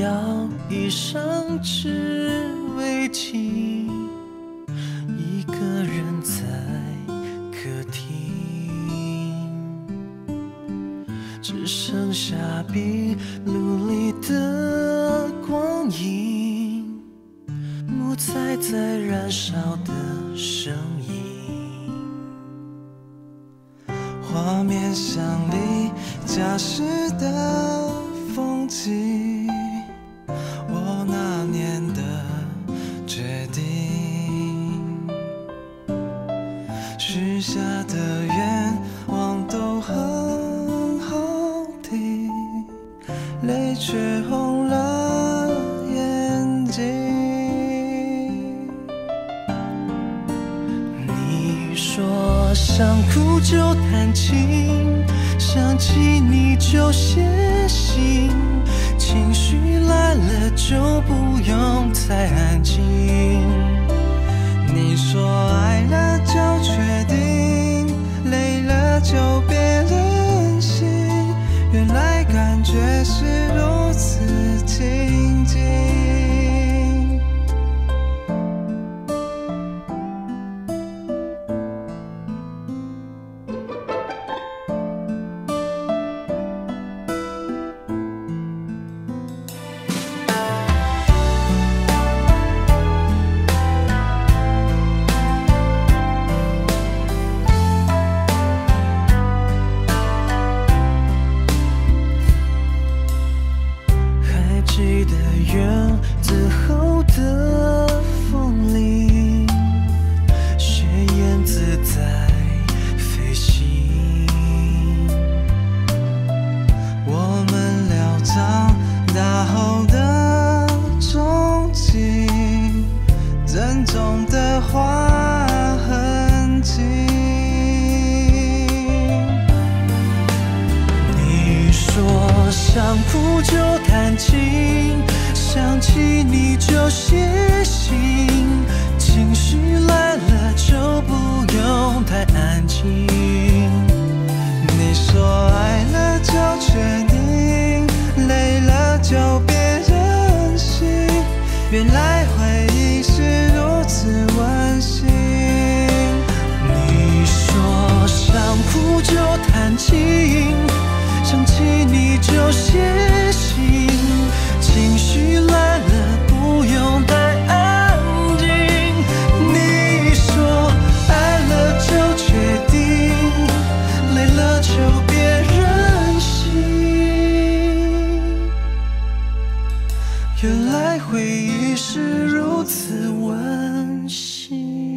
要一生只为情，一个人在客厅，只剩下壁炉里的光影，木材在燃烧的声音，画面像离家时的风景。许下的愿望都很好听，泪却红了眼睛。你说想哭就弹琴，想起你就写信。情绪来了就不用太安静。你说爱 listen 记得院子后的风铃，雪燕子在飞行。我们聊长大后的憧憬，珍重的花痕迹。想哭就弹琴，想起你就写信，情绪来了就不用太安静。你说爱了就确定，累了就别任性。原来回忆是如此温馨。你说想哭就弹琴，想起你就写信情绪来了不用太安静。你说爱了就确定累了就别任性原来回忆是如此温馨。